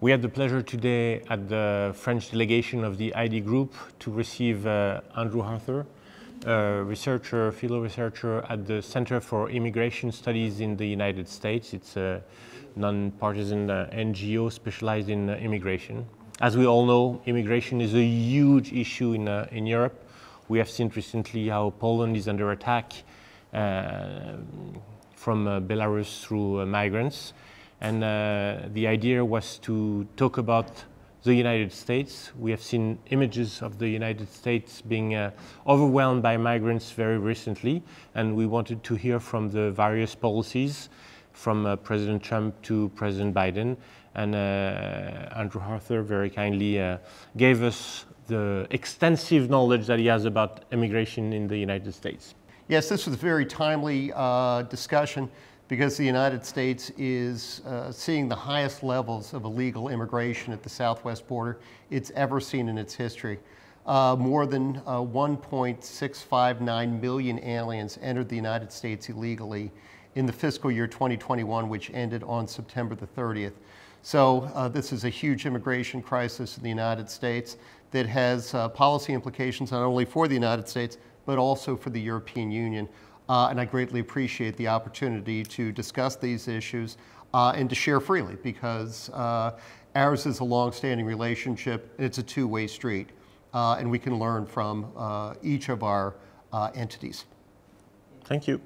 We had the pleasure today at the French delegation of the ID group to receive uh, Andrew Arthur, a researcher, fellow researcher at the Center for Immigration Studies in the United States. It's a non-partisan uh, NGO specialized in uh, immigration. As we all know, immigration is a huge issue in, uh, in Europe. We have seen recently how Poland is under attack uh, from uh, Belarus through migrants. And the idea was to talk about the United States. We have seen images of the United States being uh, overwhelmed by migrants very recently, and we wanted to hear from the various policies from uh, President Trump to President Biden. And uh, Andrew Arthur very kindly uh, gave us the extensive knowledge that he has about immigration in the United States. Yes, this was a very timely uh, discussion because the United States is uh, seeing the highest levels of illegal immigration at the southwest border it's ever seen in its history. Uh, more than uh, 1.659 million aliens entered the United States illegally in the fiscal year 2021, which ended on September the 30th. So uh, this is a huge immigration crisis in the United States that has uh, policy implications not only for the United States, but also for the European Union. Uh, and I greatly appreciate the opportunity to discuss these issues uh, and to share freely because uh, ours is a long-standing relationship. and It's a two-way street, uh, and we can learn from each of our entities. Thank you.